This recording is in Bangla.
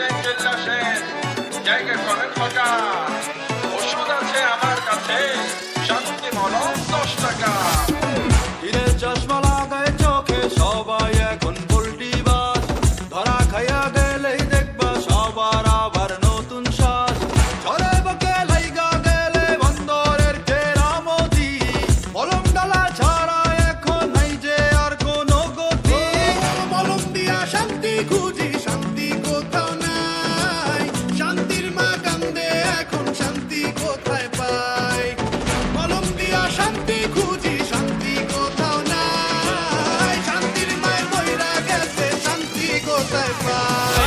Legend Lashem. Bye.